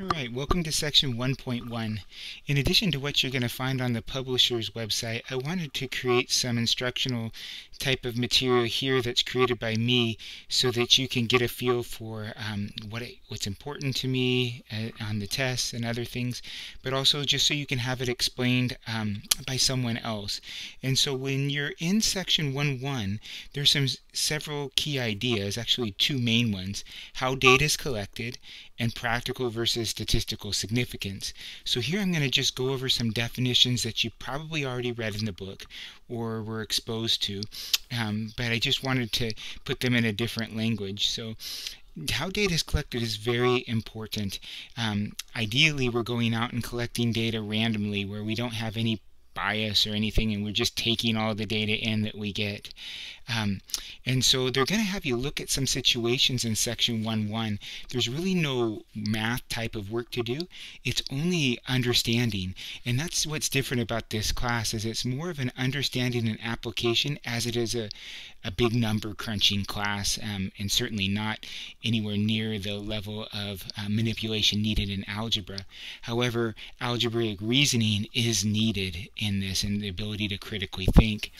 Alright, welcome to section 1.1. In addition to what you're going to find on the publisher's website, I wanted to create some instructional type of material here that's created by me so that you can get a feel for um, what it, what's important to me uh, on the tests and other things, but also just so you can have it explained um, by someone else. And so when you're in section 1.1, there's some several key ideas, actually two main ones, how data is collected and practical versus statistical significance. So here I'm going to just go over some definitions that you probably already read in the book or were exposed to, um, but I just wanted to put them in a different language. So how data is collected is very important. Um, ideally, we're going out and collecting data randomly where we don't have any bias or anything and we're just taking all the data in that we get. Um, and so they're going to have you look at some situations in section 1.1. There's really no math type of work to do. It's only understanding. And that's what's different about this class is it's more of an understanding and application as it is a, a big number crunching class um, and certainly not anywhere near the level of uh, manipulation needed in algebra. However, algebraic reasoning is needed in this and the ability to critically think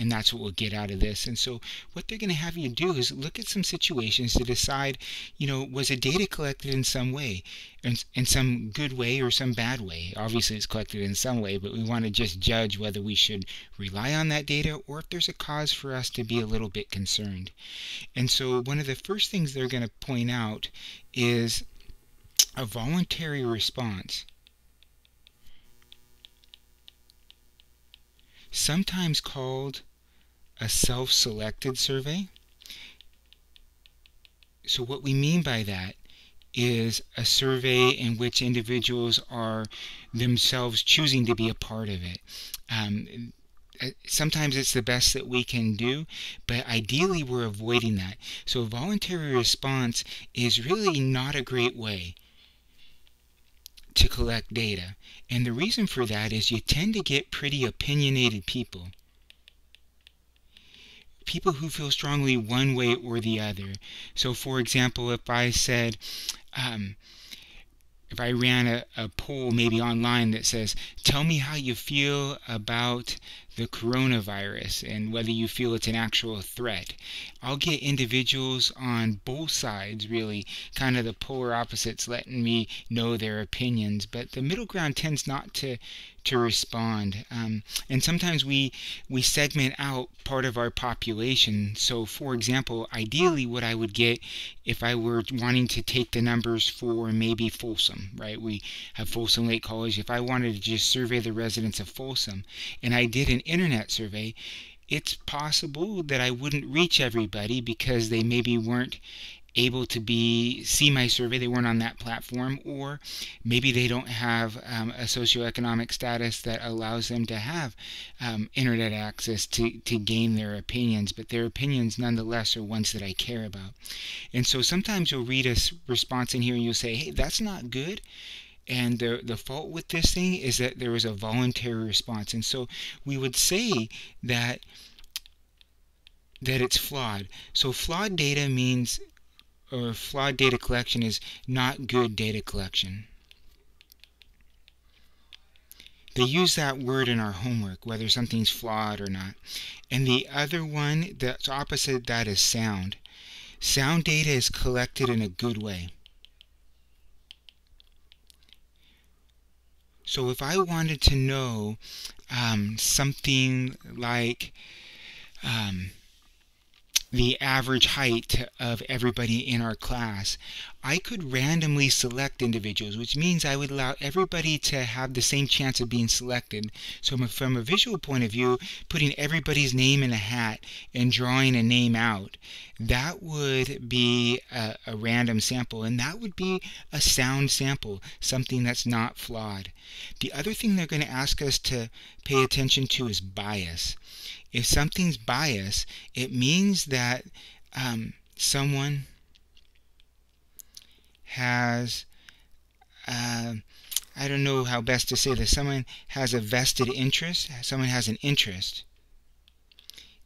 and that's what we'll get out of this. And so what they're going to have you do is look at some situations to decide, you know, was a data collected in some way, in, in some good way or some bad way. Obviously it's collected in some way, but we want to just judge whether we should rely on that data or if there's a cause for us to be a little bit concerned. And so one of the first things they're going to point out is a voluntary response. sometimes called a self-selected survey. So what we mean by that is a survey in which individuals are themselves choosing to be a part of it. Um, uh, sometimes it's the best that we can do, but ideally we're avoiding that. So voluntary response is really not a great way to collect data. And the reason for that is you tend to get pretty opinionated people people who feel strongly one way or the other. So, for example, if I said, um, if I ran a, a poll maybe online that says, tell me how you feel about the coronavirus and whether you feel it's an actual threat. I'll get individuals on both sides, really, kind of the polar opposites, letting me know their opinions. But the middle ground tends not to to respond. Um, and sometimes we we segment out part of our population. So, for example, ideally, what I would get if I were wanting to take the numbers for maybe Folsom, right? We have Folsom Lake College. If I wanted to just survey the residents of Folsom, and I did an internet survey, it's possible that I wouldn't reach everybody because they maybe weren't able to be see my survey they weren't on that platform or maybe they don't have um, a socioeconomic status that allows them to have um, internet access to, to gain their opinions but their opinions nonetheless are ones that I care about. And so sometimes you'll read a response in here and you'll say hey that's not good and the, the fault with this thing is that there was a voluntary response. And so we would say that that it's flawed. So flawed data means or flawed data collection is not good data collection. They use that word in our homework, whether something's flawed or not. And the other one that's opposite that is sound. Sound data is collected in a good way. So if I wanted to know um, something like um, the average height of everybody in our class, I could randomly select individuals, which means I would allow everybody to have the same chance of being selected. So from a visual point of view, putting everybody's name in a hat and drawing a name out, that would be a, a random sample, and that would be a sound sample, something that's not flawed. The other thing they're going to ask us to pay attention to is bias if something's biased, it means that um, someone has, uh, I don't know how best to say this, someone has a vested interest, someone has an interest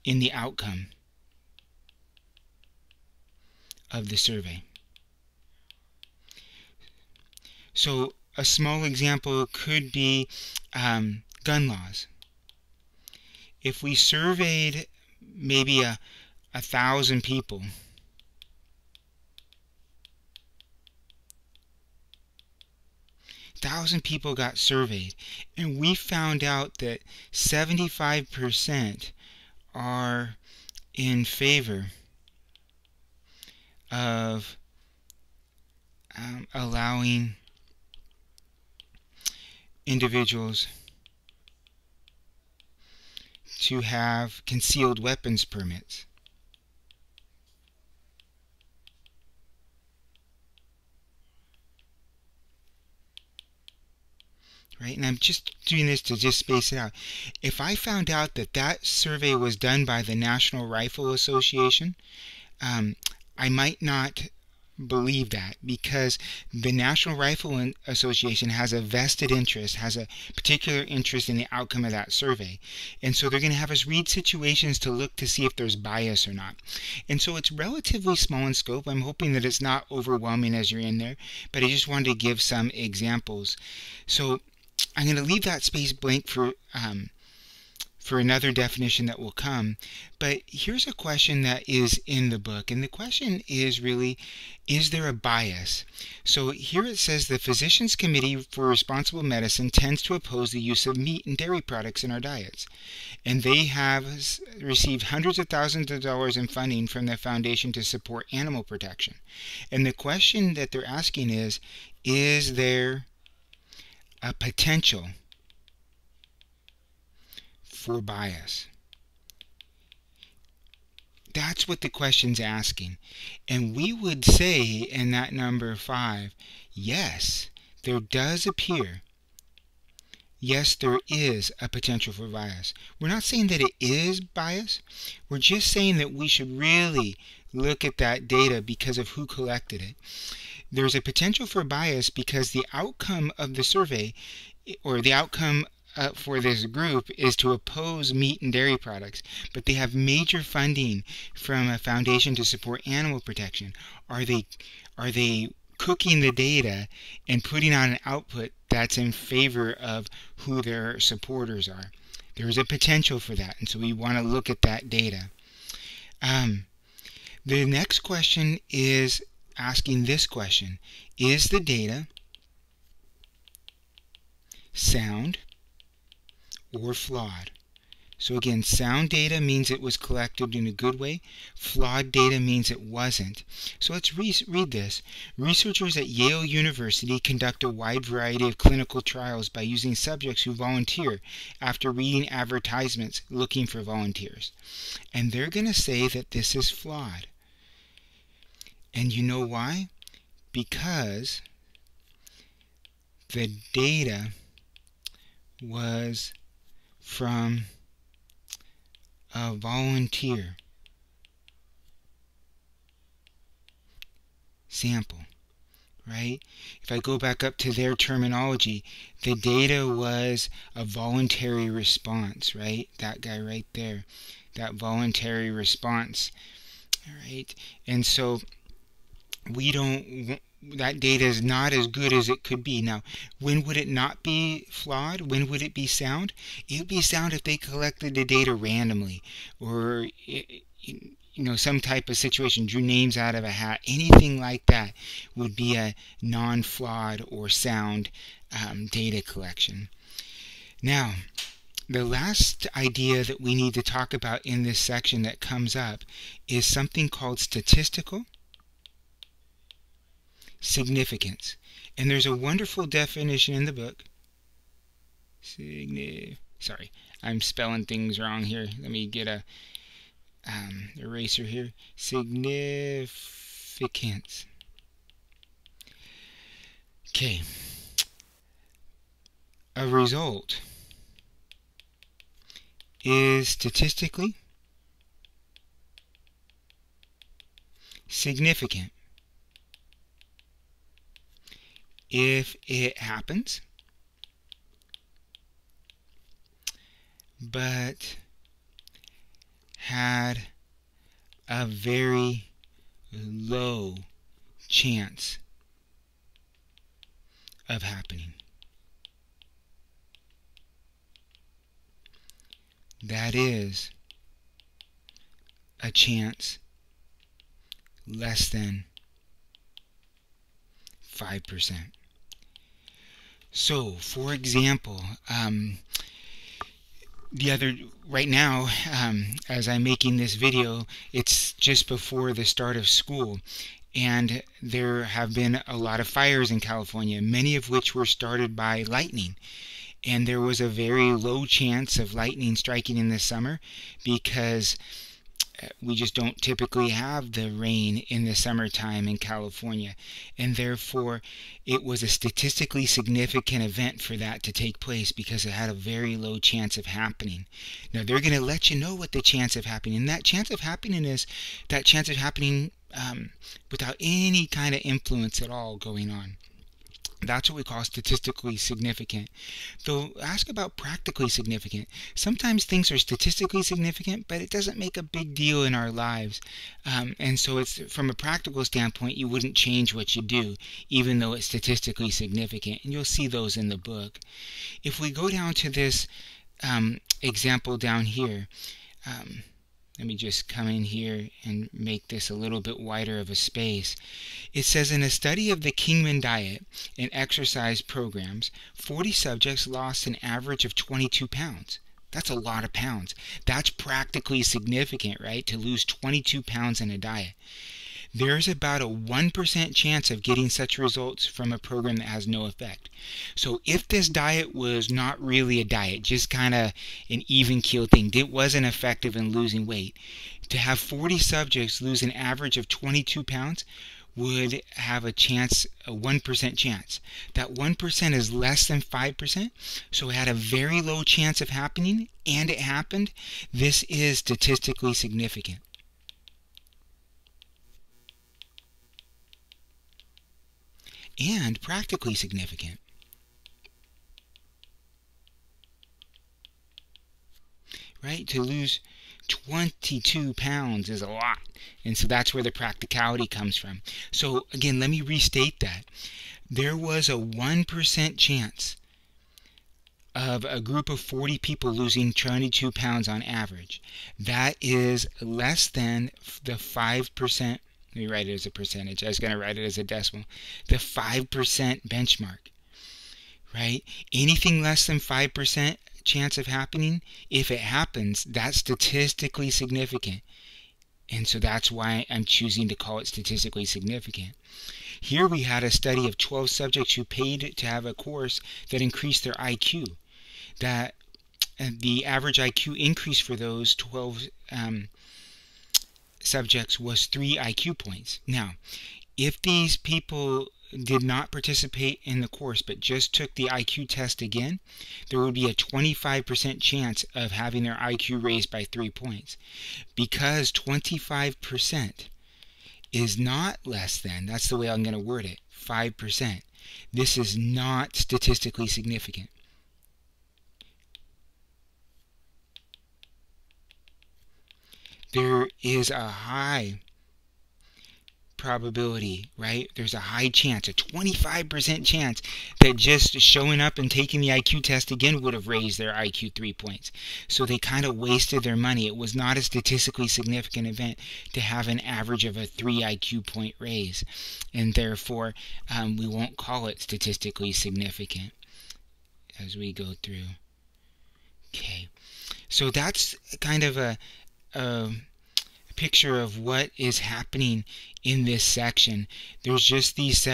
in the outcome of the survey. So a small example could be um, gun laws. If we surveyed maybe a, a thousand people, thousand people got surveyed, and we found out that 75% are in favor of um, allowing individuals to have concealed weapons permits. Right? And I'm just doing this to just space it out. If I found out that that survey was done by the National Rifle Association, um, I might not believe that because the National Rifle Association has a vested interest, has a particular interest in the outcome of that survey. And so they're going to have us read situations to look to see if there's bias or not. And so it's relatively small in scope. I'm hoping that it's not overwhelming as you're in there, but I just wanted to give some examples. So I'm going to leave that space blank for um, for another definition that will come. But here's a question that is in the book, and the question is really is there a bias? So here it says the Physicians Committee for Responsible Medicine tends to oppose the use of meat and dairy products in our diets. And they have received hundreds of thousands of dollars in funding from the foundation to support animal protection. And the question that they're asking is is there a potential for bias? That's what the question's asking. And we would say in that number five, yes, there does appear, yes, there is a potential for bias. We're not saying that it is bias. We're just saying that we should really look at that data because of who collected it. There's a potential for bias because the outcome of the survey or the outcome uh, for this group is to oppose meat and dairy products, but they have major funding from a foundation to support animal protection. Are they are they cooking the data and putting out an output that's in favor of who their supporters are? There's a potential for that, and so we want to look at that data. Um, the next question is asking this question Is the data sound or flawed. So again, sound data means it was collected in a good way. Flawed data means it wasn't. So let's re read this. Researchers at Yale University conduct a wide variety of clinical trials by using subjects who volunteer after reading advertisements looking for volunteers. And they're going to say that this is flawed. And you know why? Because the data was from a volunteer sample, right? If I go back up to their terminology, the data was a voluntary response, right? That guy right there, that voluntary response, all right? And so we don't that data is not as good as it could be. Now, when would it not be flawed? When would it be sound? It would be sound if they collected the data randomly or you know some type of situation drew names out of a hat anything like that would be a non-flawed or sound um, data collection now the last idea that we need to talk about in this section that comes up is something called statistical significance. And there's a wonderful definition in the book. Signif Sorry, I'm spelling things wrong here. Let me get a um, eraser here. Significance. Okay. A result is statistically significant if it happens. But had a very low chance of happening. That is a chance less than 5%. So, for example, um, the other right now um, as I'm making this video it's just before the start of school. And there have been a lot of fires in California many of which were started by lightning. And there was a very low chance of lightning striking in the summer because we just don't typically have the rain in the summertime in California. And therefore, it was a statistically significant event for that to take place because it had a very low chance of happening. Now, they're going to let you know what the chance of happening. And that chance of happening is that chance of happening um, without any kind of influence at all going on. That's what we call statistically significant. They'll ask about practically significant. Sometimes things are statistically significant, but it doesn't make a big deal in our lives. Um, and so it's from a practical standpoint, you wouldn't change what you do, even though it's statistically significant. And you'll see those in the book. If we go down to this um, example down here, um, let me just come in here and make this a little bit wider of a space. It says in a study of the Kingman diet and exercise programs, 40 subjects lost an average of 22 pounds. That's a lot of pounds. That's practically significant, right? To lose 22 pounds in a diet there's about a 1% chance of getting such results from a program that has no effect. So if this diet was not really a diet, just kind of an even keel thing, it wasn't effective in losing weight, to have 40 subjects lose an average of 22 pounds would have a chance, a 1% chance. That 1% is less than 5%, so it had a very low chance of happening, and it happened. This is statistically significant. And practically significant. Right? To lose 22 pounds is a lot. And so that's where the practicality comes from. So again, let me restate that. There was a 1% chance of a group of 40 people losing 22 pounds on average. That is less than the 5% let me write it as a percentage. I was going to write it as a decimal. The 5% benchmark, right? Anything less than 5% chance of happening, if it happens, that's statistically significant. And so that's why I'm choosing to call it statistically significant. Here we had a study of 12 subjects who paid to have a course that increased their IQ. That uh, the average IQ increase for those 12 um, subjects was three IQ points. Now, if these people did not participate in the course but just took the IQ test again, there would be a 25% chance of having their IQ raised by three points. Because 25% is not less than, that's the way I'm going to word it, 5%. This is not statistically significant. There is a high probability, right? There's a high chance, a 25% chance that just showing up and taking the IQ test again would have raised their IQ three points. So they kind of wasted their money. It was not a statistically significant event to have an average of a three IQ point raise. And therefore, um, we won't call it statistically significant as we go through. Okay. So that's kind of a a picture of what is happening in this section. There's just these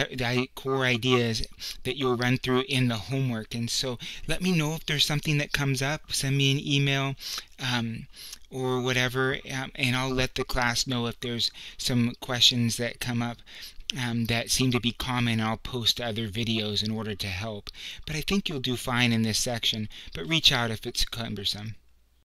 core ideas that you'll run through in the homework. And so let me know if there's something that comes up. Send me an email um, or whatever, um, and I'll let the class know if there's some questions that come up. Um, that seem to be common. I'll post other videos in order to help. But I think you'll do fine in this section, but reach out if it's cumbersome.